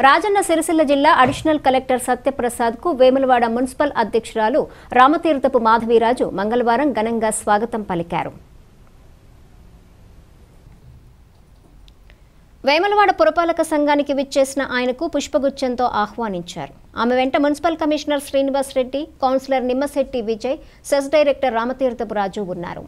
రాజన్న సిరిసిల్ల జిల్లా additional collector సత్యప్రసాద్కు Vemulawada municipal అధ్యక్షురాలు రామతీర్థపు మాధవీరాజు మంగళవారం ఘనంగా స్వాగతం పలికారు. వేములవాడ పురపాలక సంఘానికి విచ్చేసిన ఆయనకు పుష్పగుచ్చంతో ఆహ్వానించారు. ఆమె వెంట municipal commissioner Srinivas Reddy councillor Nimmashetti Vijay CESS director Ramatheerthapu Raju ఉన్నారు.